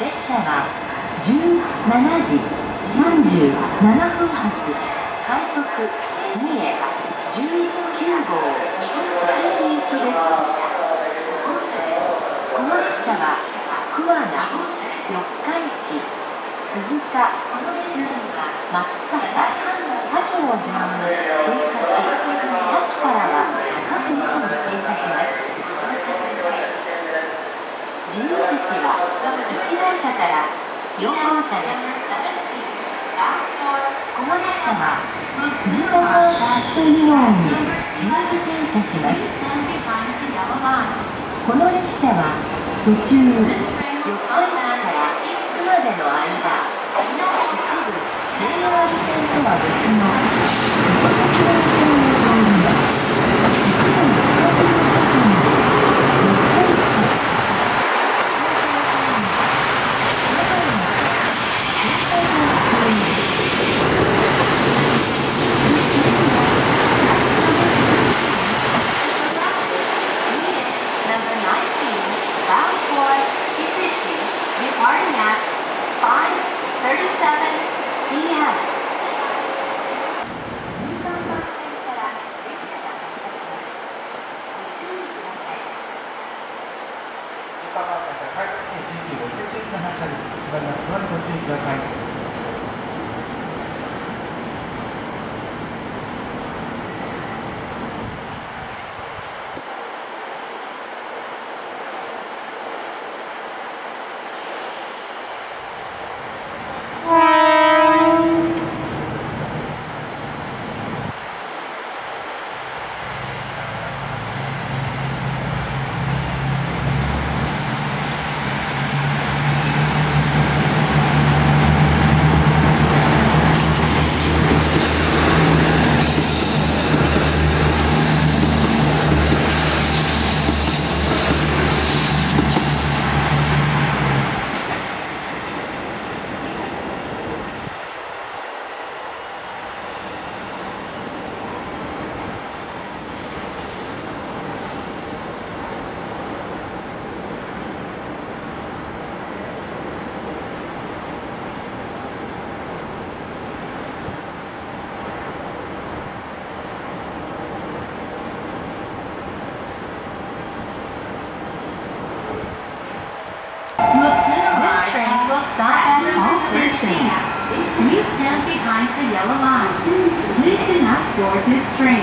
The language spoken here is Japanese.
列車は17時37分発快速三重19号筑紫行きです。この列車は桑名四日市鈴鹿松阪滝の順に停車し滝からは各駅に停車します自由席は1号車から4号車ですこの列車は鈴鹿サービス2号に臨時停車します。この列車は途中横浜市から津までの間一部 JR 線とは別の特別な線 bound for Kisushi, you are at 5.37 p.m. Thank you. Please stand behind the yellow line. Do not board this train.